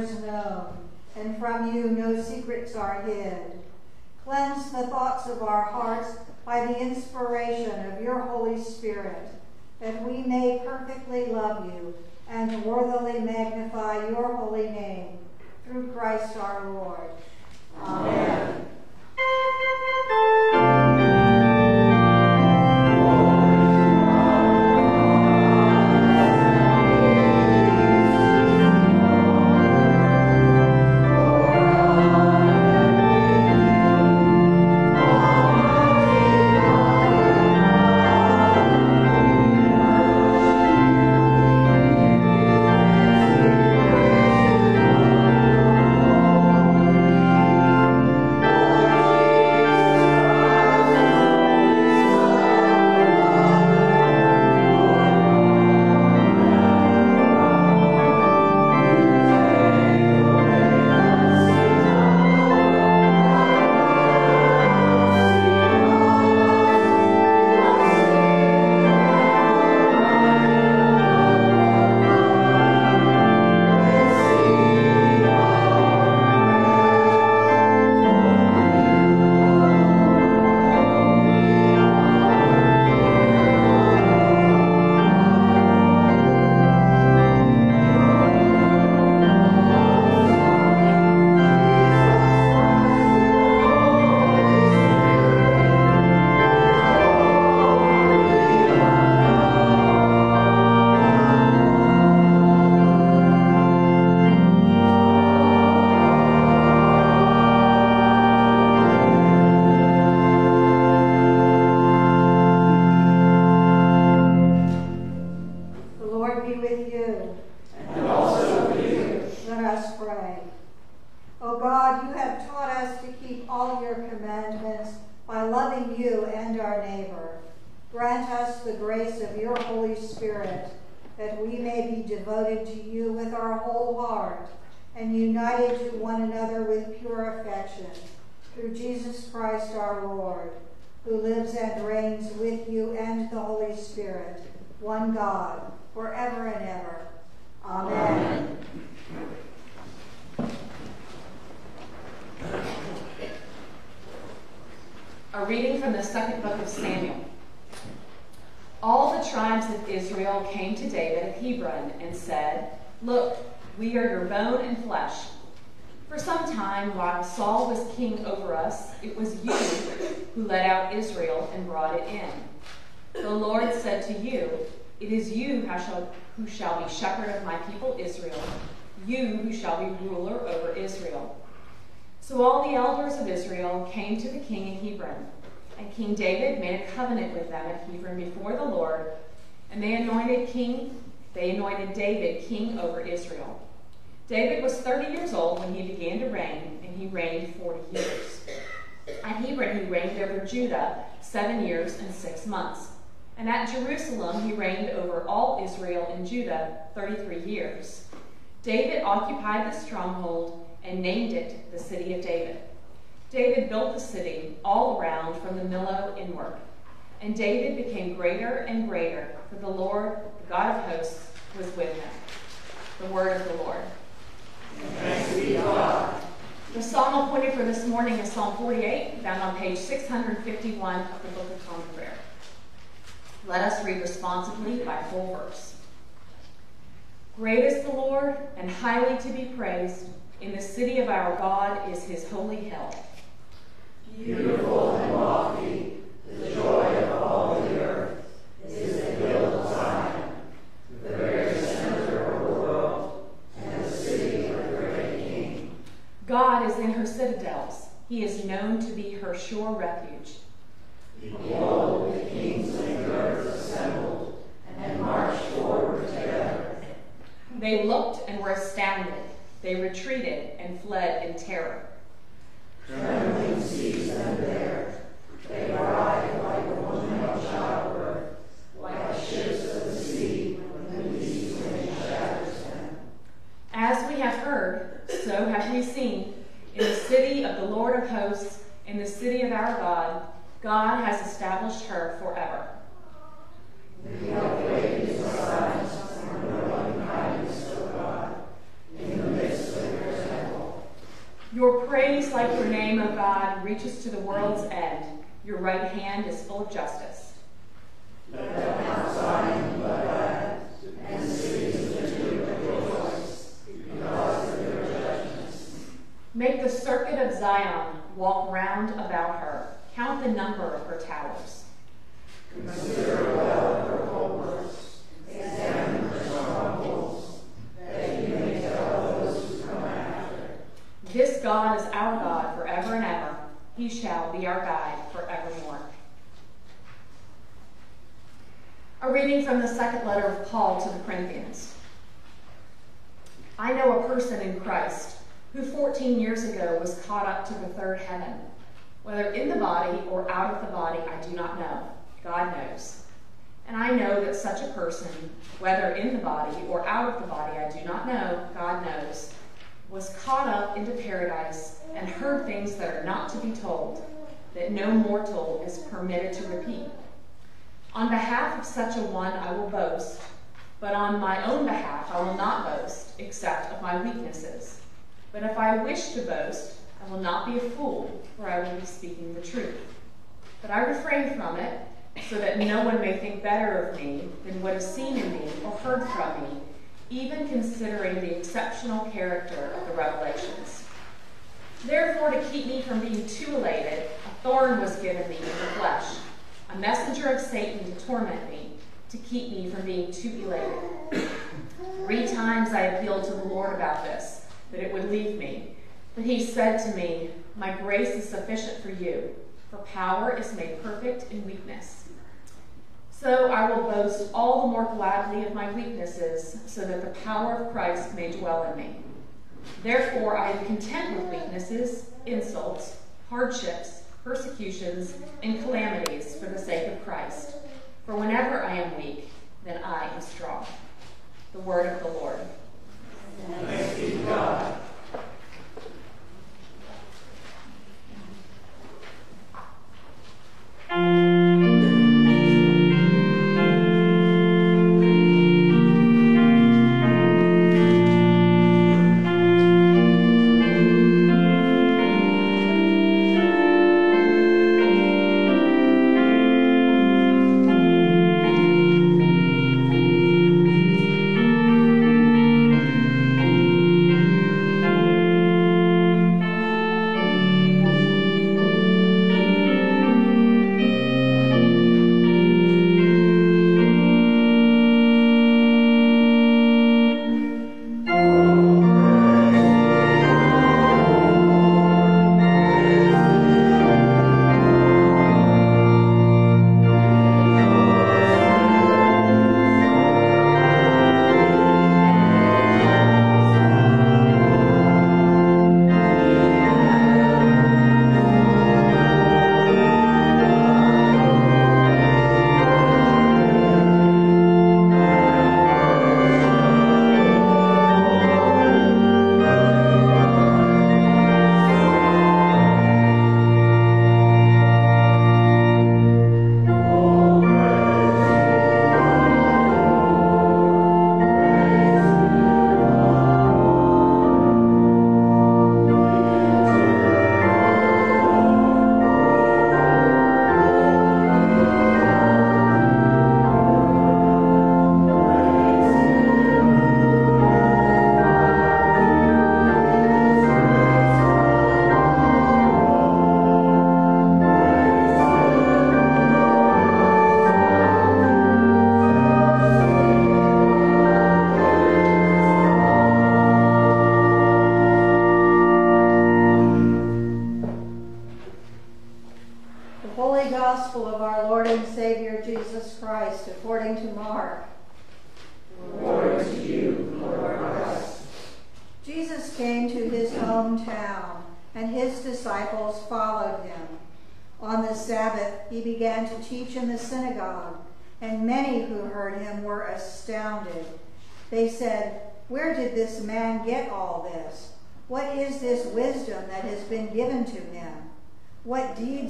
desires known, and from you no secrets are hid. Cleanse the thoughts of our hearts by the inspiration of your Holy Spirit, that we may perfectly love you and worthily magnify your holy name through Christ our Lord. Amen. God, you have taught us to keep all your commandments by loving you and our neighbor. Grant us the grace of your Holy Spirit, that we may be devoted to you with our whole heart and united to one another with pure affection. Through Jesus Christ our Lord, who lives and reigns with you and the Holy Spirit, one God, forever and ever. Amen. A reading from the second book of Samuel. All the tribes of Israel came to David at Hebron and said, Look, we are your bone and flesh. For some time, while Saul was king over us, it was you who led out Israel and brought it in. The Lord said to you, It is you who shall, who shall be shepherd of my people Israel, you who shall be ruler over Israel. So all the elders of Israel came to the king in Hebron, and King David made a covenant with them at Hebron before the Lord, and they anointed king, they anointed David king over Israel. David was 30 years old when he began to reign, and he reigned 40 years. At Hebron he reigned over Judah seven years and six months. And at Jerusalem he reigned over all Israel and Judah 33 years. David occupied the stronghold and named it the City of David. David built the city all around from the Millo inward. And David became greater and greater, for the Lord, the God of hosts, was with him. The word of the Lord. Thanks be God. The psalm appointed for this morning is Psalm 48, found on page 651 of the Book of Common Prayer. Let us read responsibly by full verse. Great is the Lord, and highly to be praised. In the city of our God is his holy hill. Beautiful and lofty, the joy of all the earth is the hill of Zion, the very center of the world, and the city of the great King. God is in her citadels. He is known to be her sure refuge. That no mortal is permitted to repeat. On behalf of such a one I will boast, but on my own behalf I will not boast, except of my weaknesses. But if I wish to boast, I will not be a fool, for I will be speaking the truth. But I refrain from it, so that no one may think better of me than what is seen in me or heard from me, even considering the exceptional character of the revelations. Therefore, to keep me from being too elated, thorn was given me in the flesh, a messenger of Satan to torment me, to keep me from being too elated. Three times I appealed to the Lord about this, that it would leave me. But he said to me, My grace is sufficient for you, for power is made perfect in weakness. So I will boast all the more gladly of my weaknesses, so that the power of Christ may dwell in me. Therefore I am content with weaknesses, insults, hardships, persecutions, and calamities for the sake of Christ. For whenever I am weak, then I am strong. The word of the Lord. Thanks be to God. The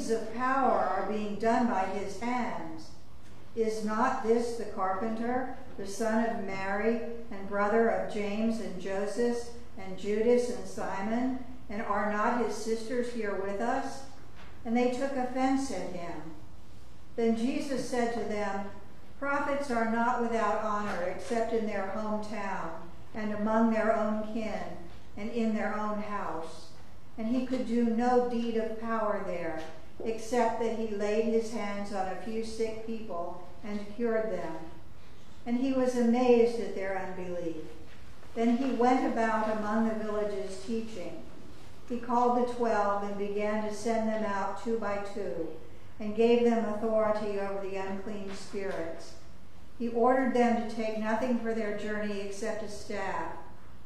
deeds of power are being done by his hands? Is not this the carpenter, the son of Mary, and brother of James and Joseph, and Judas and Simon? And are not his sisters here with us? And they took offense at him. Then Jesus said to them, Prophets are not without honor except in their hometown, and among their own kin, and in their own house. And he could do no deed of power there, except that he laid his hands on a few sick people and cured them. And he was amazed at their unbelief. Then he went about among the villages teaching. He called the twelve and began to send them out two by two, and gave them authority over the unclean spirits. He ordered them to take nothing for their journey except a staff,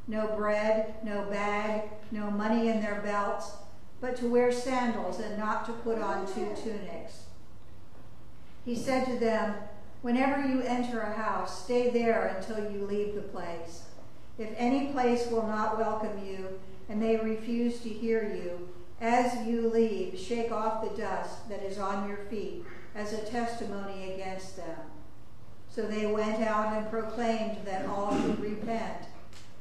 no bread, no bag, no money in their belts, but to wear sandals and not to put on two tunics. He said to them, Whenever you enter a house, stay there until you leave the place. If any place will not welcome you, and they refuse to hear you, as you leave, shake off the dust that is on your feet as a testimony against them. So they went out and proclaimed that all should repent.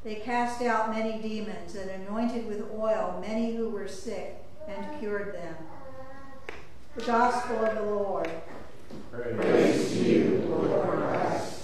They cast out many demons and anointed with oil many who were sick and cured them. The Gospel of the Lord. Praise, you, Lord Christ.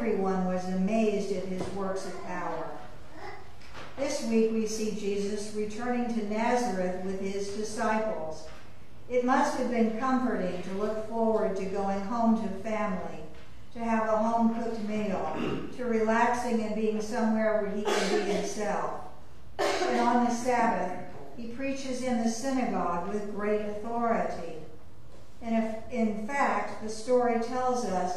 everyone was amazed at his works of power. This week we see Jesus returning to Nazareth with his disciples. It must have been comforting to look forward to going home to family, to have a home-cooked meal, to relaxing and being somewhere where he can be himself. And on the Sabbath, he preaches in the synagogue with great authority. And if, in fact, the story tells us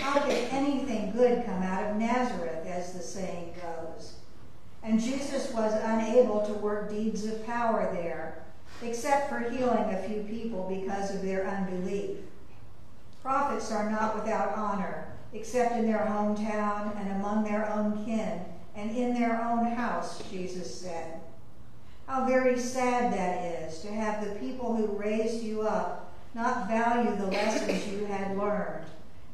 How could anything good come out of Nazareth, as the saying goes? And Jesus was unable to work deeds of power there, except for healing a few people because of their unbelief. Prophets are not without honor, except in their hometown and among their own kin and in their own house, Jesus said. How very sad that is to have the people who raised you up not value the lessons you had learned,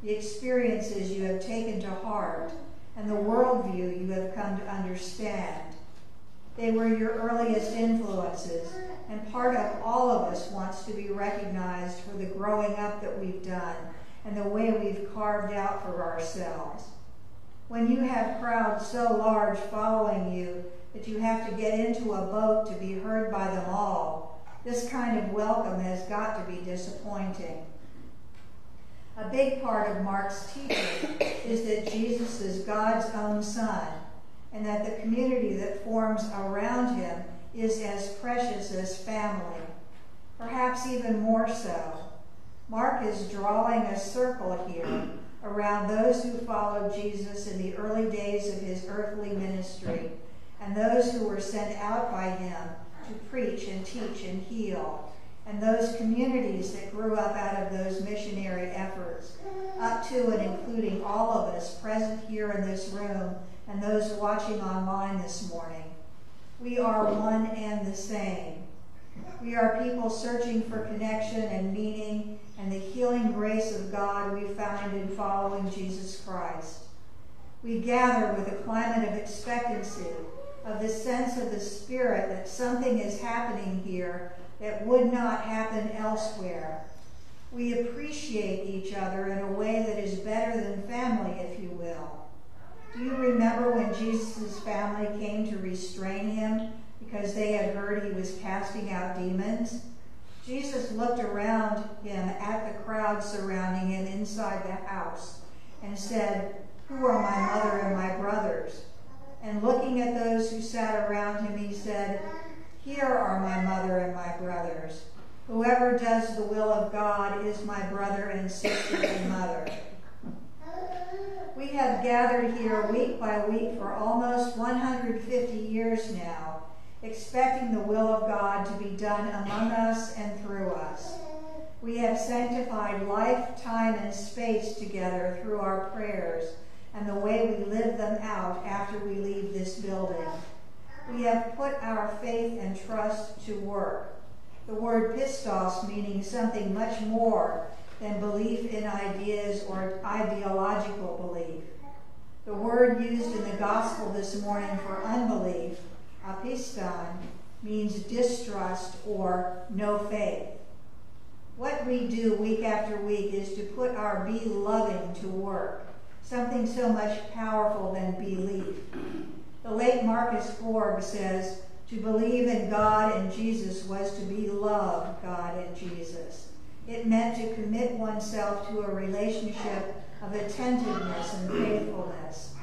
the experiences you have taken to heart, and the worldview you have come to understand. They were your earliest influences, and part of all of us wants to be recognized for the growing up that we've done and the way we've carved out for ourselves. When you have crowds so large following you that you have to get into a boat to be heard by them all, this kind of welcome has got to be disappointing. A big part of Mark's teaching is that Jesus is God's own Son, and that the community that forms around him is as precious as family, perhaps even more so. Mark is drawing a circle here around those who followed Jesus in the early days of his earthly ministry and those who were sent out by him to preach and teach and heal, and those communities that grew up out of those missionary efforts, up to and including all of us present here in this room and those watching online this morning. We are one and the same. We are people searching for connection and meaning and the healing grace of God we find in following Jesus Christ. We gather with a climate of expectancy, of the sense of the Spirit that something is happening here that would not happen elsewhere. We appreciate each other in a way that is better than family, if you will. Do you remember when Jesus' family came to restrain him because they had heard he was casting out demons? Jesus looked around him at the crowd surrounding him inside the house and said, Who are my mother and my brothers? And looking at those who sat around him, he said, Here are my mother and my brothers. Whoever does the will of God is my brother and sister and mother. We have gathered here week by week for almost 150 years now, expecting the will of God to be done among us and through us. We have sanctified life, time, and space together through our prayers and the way we live them out after we leave this building. We have put our faith and trust to work. The word pistos meaning something much more than belief in ideas or ideological belief. The word used in the gospel this morning for unbelief, apiston, means distrust or no faith. What we do week after week is to put our be loving to work, something so much powerful than belief. The late Marcus Borg says, to believe in God and Jesus was to be love God and Jesus. It meant to commit oneself to a relationship of attentiveness and faithfulness.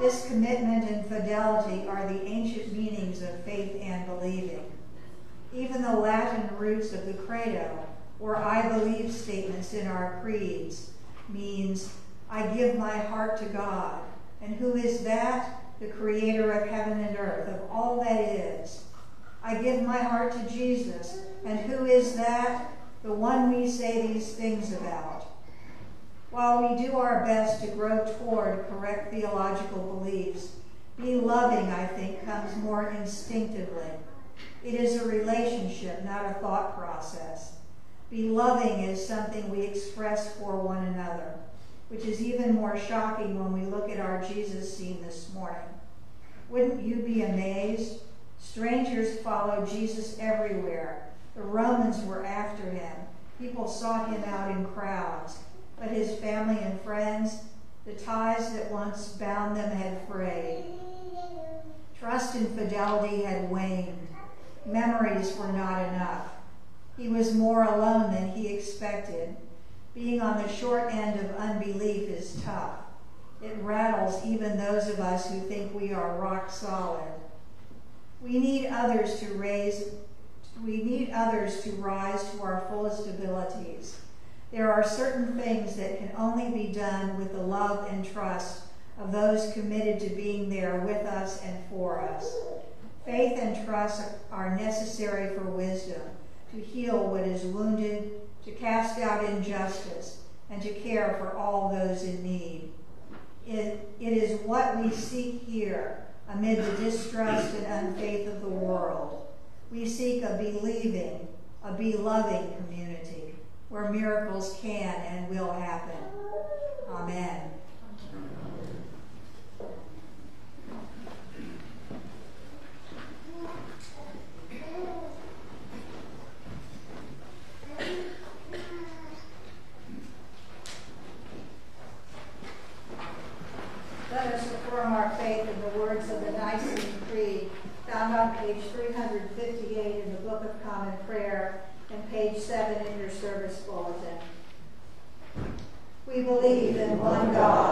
This commitment and fidelity are the ancient meanings of faith and believing. Even the Latin roots of the credo, or I believe statements in our creeds, means I give my heart to God. And who is that? The creator of heaven and earth, of all that is. I give my heart to Jesus. And who is that? the one we say these things about. While we do our best to grow toward correct theological beliefs, be loving, I think, comes more instinctively. It is a relationship, not a thought process. Be loving is something we express for one another, which is even more shocking when we look at our Jesus scene this morning. Wouldn't you be amazed? Strangers followed Jesus everywhere, the Romans were after him. People sought him out in crowds. But his family and friends, the ties that once bound them had frayed. Trust and fidelity had waned. Memories were not enough. He was more alone than he expected. Being on the short end of unbelief is tough. It rattles even those of us who think we are rock solid. We need others to raise we need others to rise to our fullest abilities. There are certain things that can only be done with the love and trust of those committed to being there with us and for us. Faith and trust are necessary for wisdom, to heal what is wounded, to cast out injustice, and to care for all those in need. It, it is what we seek here amid the distrust and unfaith of the world. We seek a believing, a beloving community where miracles can and will happen. Amen. Let us affirm our faith in the words of the Nicene Creed, found on page 358 in the Book of Common Prayer and page 7 in your service bulletin. We believe in one God,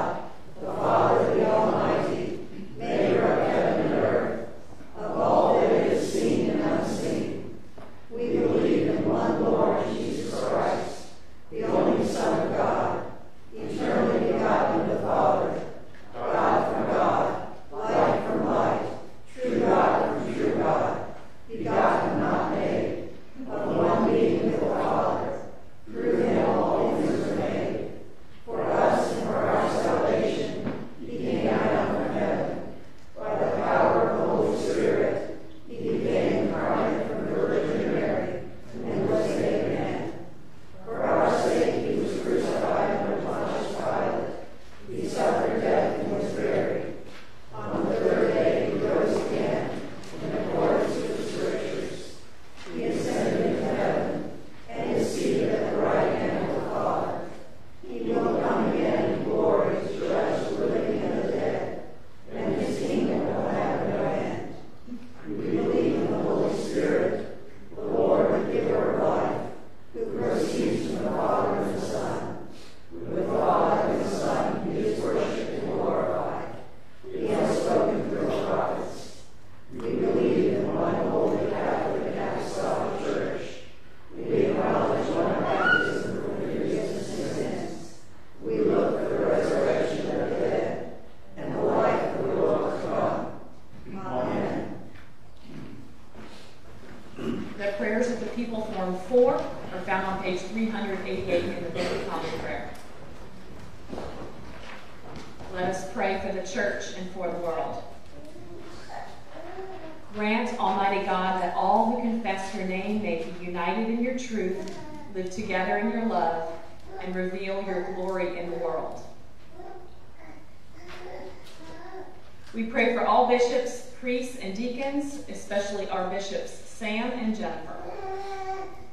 188 in the Book of Common Prayer. Let us pray for the church and for the world. Grant, Almighty God, that all who confess your name may be united in your truth, live together in your love, and reveal your glory in the world. We pray for all bishops, priests, and deacons, especially our bishops, Sam and Jennifer.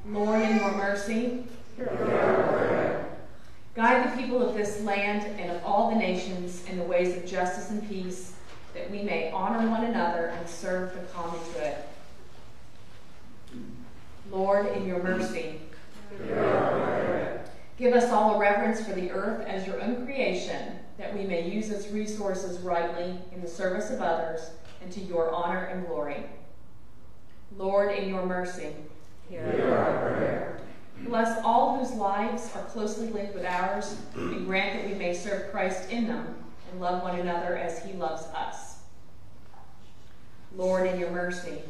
Lord, in your mercy, guide the people of this land and of all the nations in the ways of justice and peace, that we may honor one another and serve the common good. Lord, in your mercy, give us all a reverence for the earth as your own creation, that we may use its resources rightly in the service of others and to your honor and glory. Lord, in your mercy, Bless all whose lives are closely linked with ours, and grant that we may serve Christ in them and love one another as he loves us. Lord, in your mercy,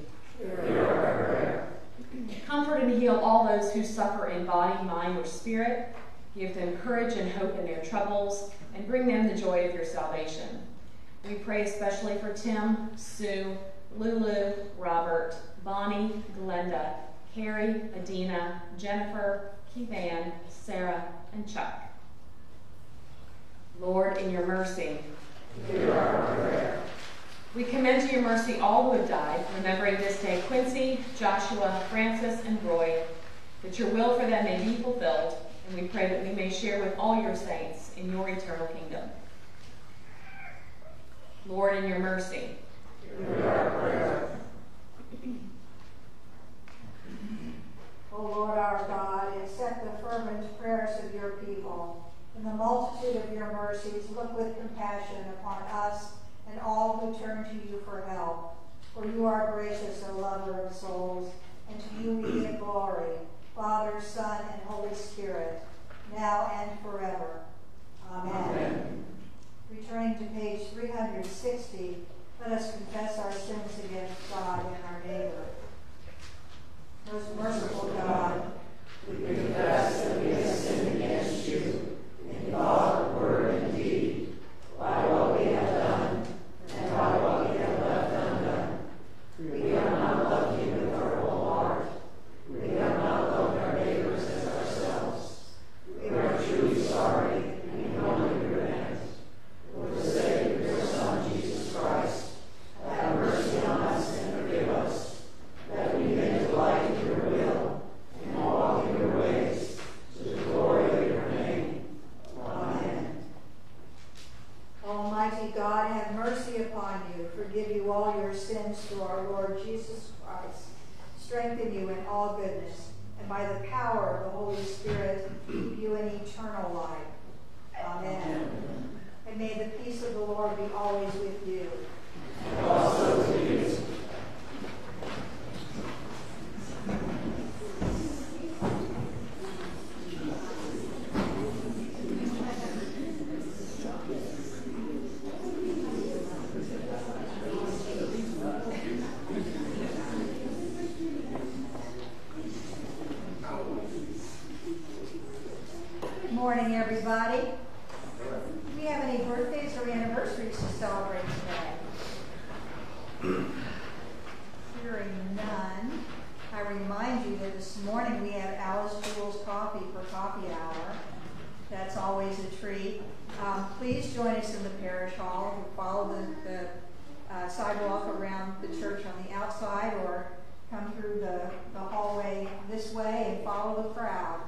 comfort and heal all those who suffer in body, mind, or spirit. Give them courage and hope in their troubles, and bring them the joy of your salvation. We pray especially for Tim, Sue, Lulu, Robert, Bonnie, Glenda, Carrie, Adina, Jennifer, Keith Ann, Sarah, and Chuck. Lord, in your mercy, we commend to your mercy all who have died, remembering this day Quincy, Joshua, Francis, and Roy, that your will for them may be fulfilled, and we pray that we may share with all your saints in your eternal kingdom. Lord, in your mercy, O Lord our God, accept the fervent prayers of your people. In the multitude of your mercies, look with compassion upon us and all who turn to you for help. For you are gracious, O lover of souls, and to you we give glory, Father, Son, and Holy Spirit, now and forever. Amen. Returning to page 360, let us confess our sins against God and our neighbor. Most merciful God, we confess that we have sinned against you, and God Um, please join us in the parish hall. Follow the, the uh, sidewalk around the church on the outside or come through the, the hallway this way and follow the crowd.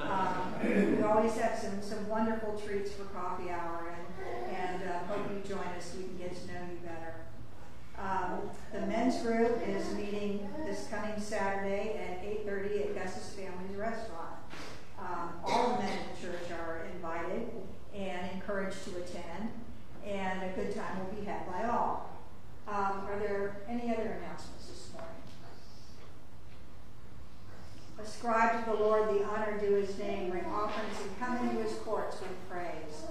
Um, we always have some, some wonderful treats for coffee hour, and, and uh, hope you join us so we can get to know you better. Um, the men's group is meeting this coming Saturday at 8.30 at Gus's Family's Restaurant. Um, all the men in the church are invited and encouraged to attend, and a good time will be had by all. Um, are there any other announcements this morning? Ascribe to the Lord the honor due his name, bring offerings and come into his courts with praise.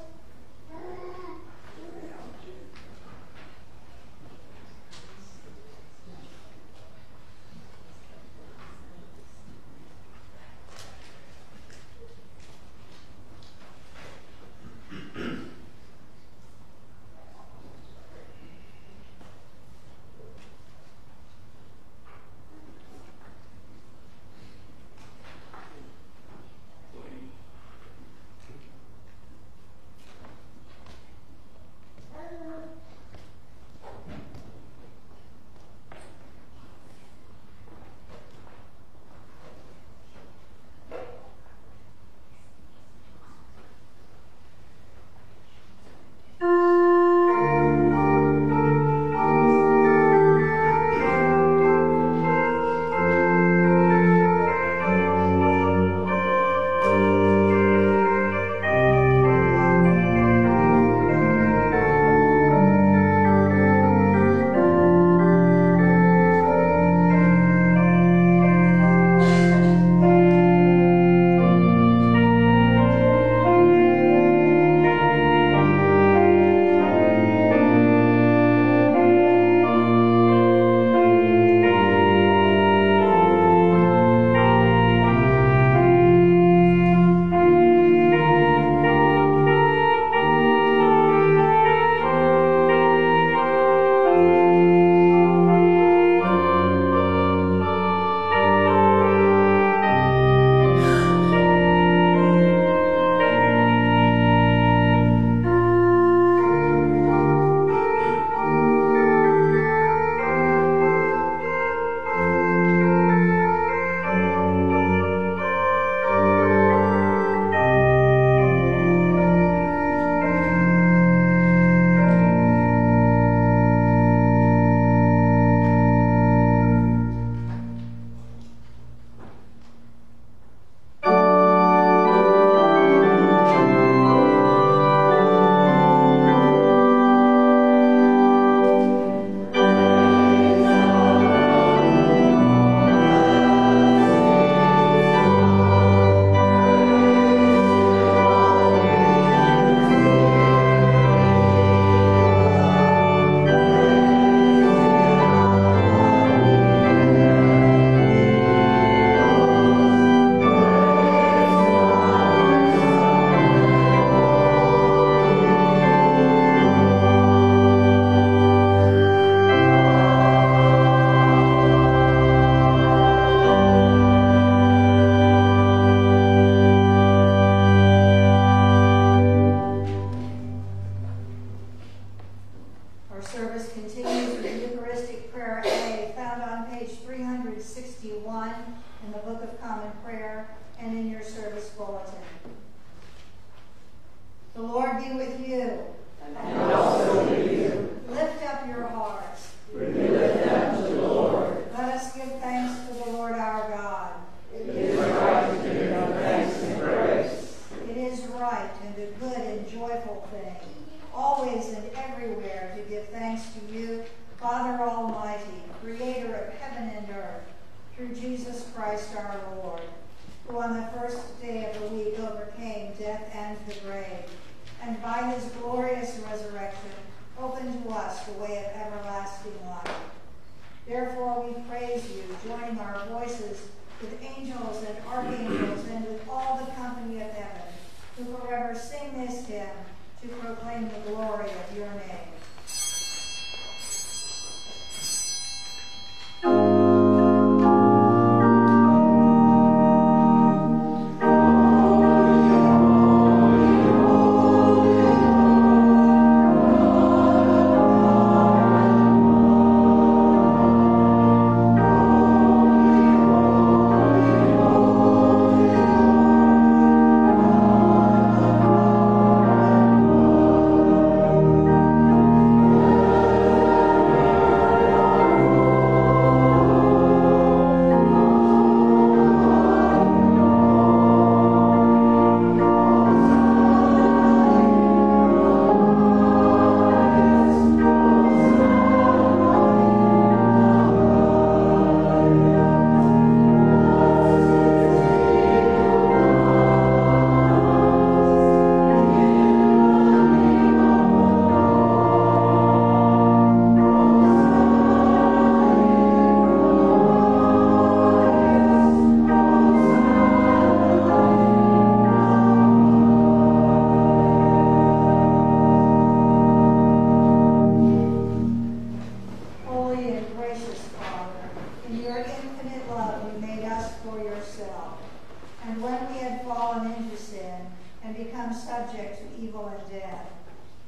Become subject to evil and death,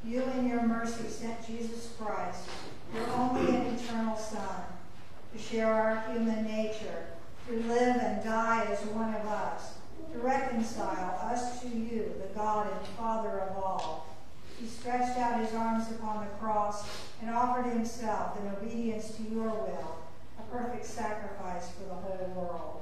you in your mercy sent Jesus Christ, your only and eternal Son, to share our human nature, to live and die as one of us, to reconcile us to you, the God and Father of all. He stretched out his arms upon the cross and offered himself in obedience to your will, a perfect sacrifice for the whole world.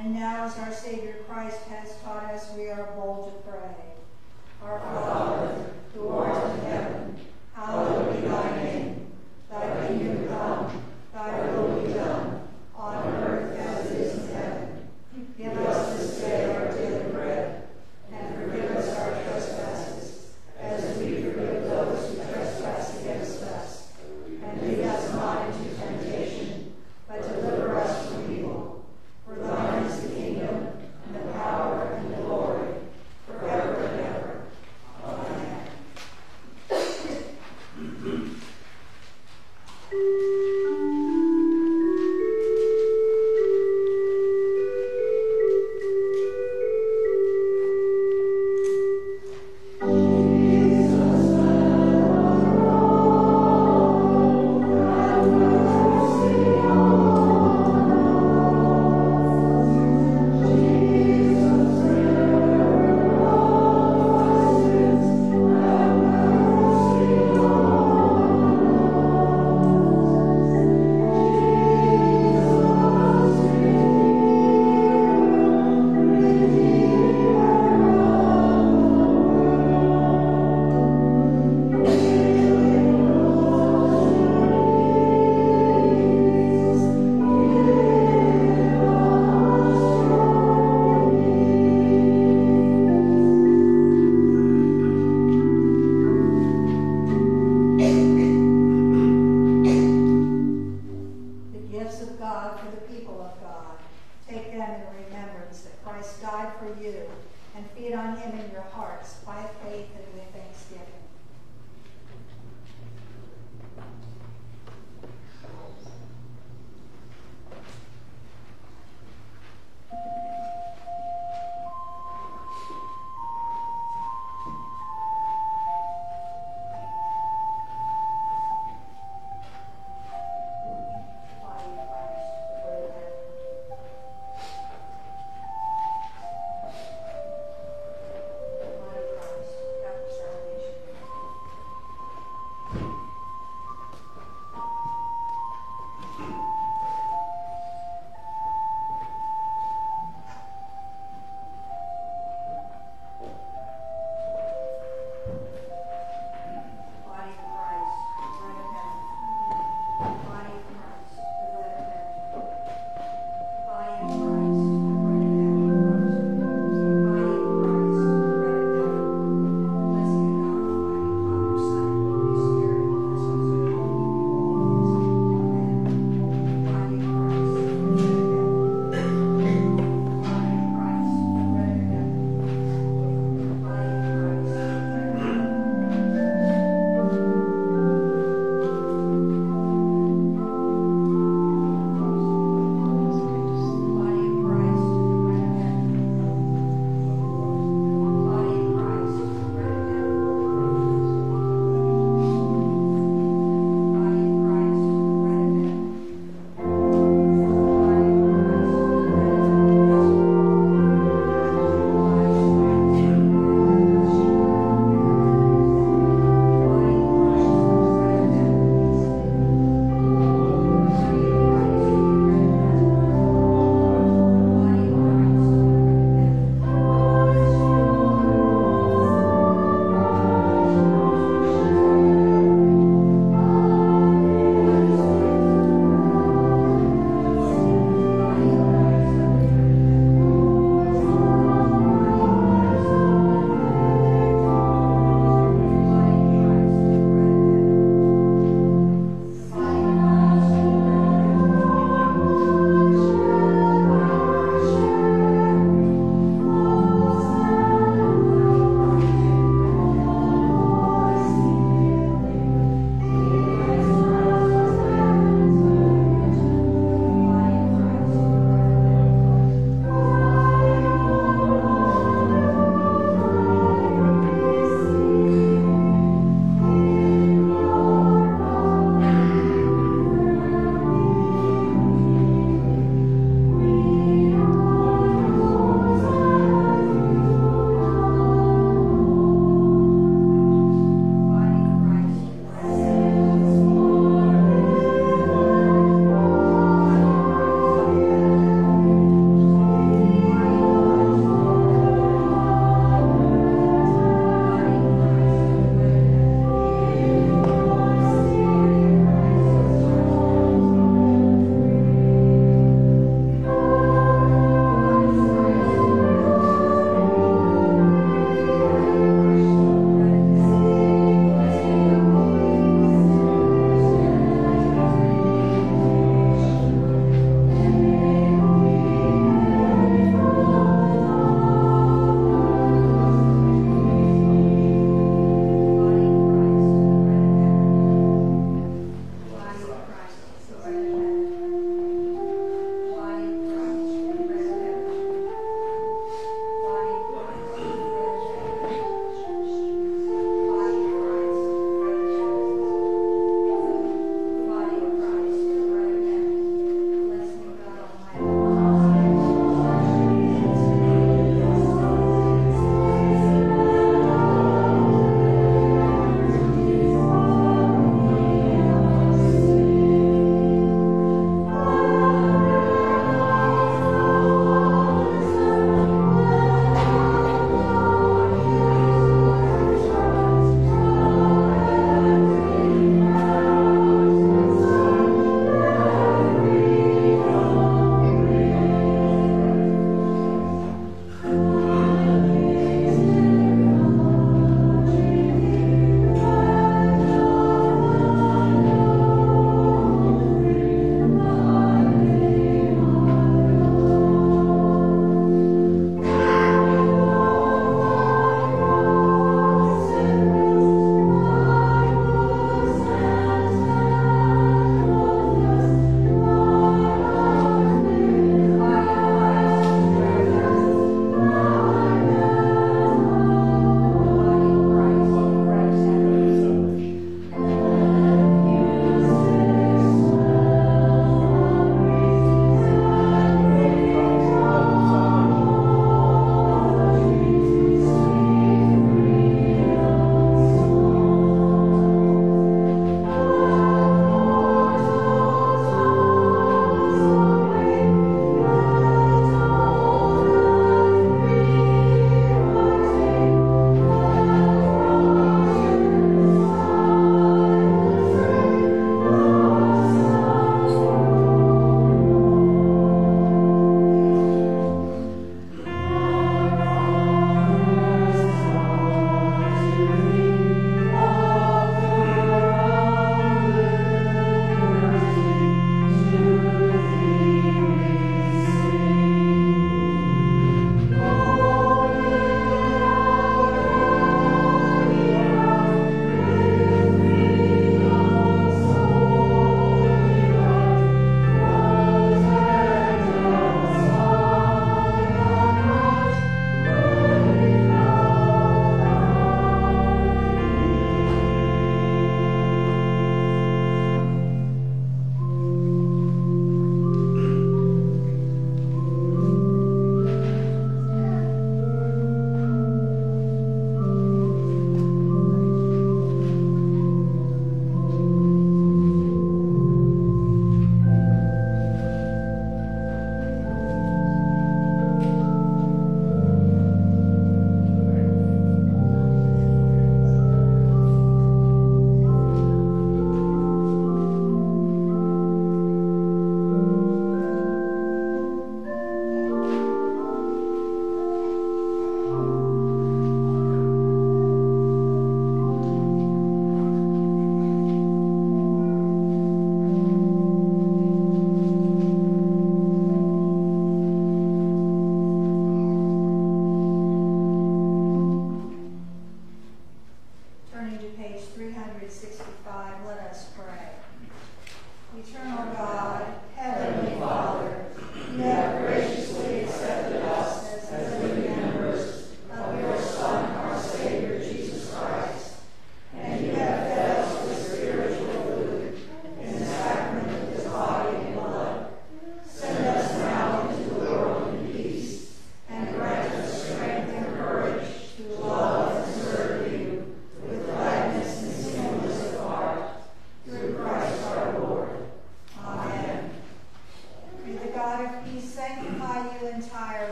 And now, as our Savior Christ has taught us, we are bold to pray. Our Father, who art in heaven,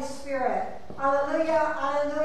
Alleluia, alleluia,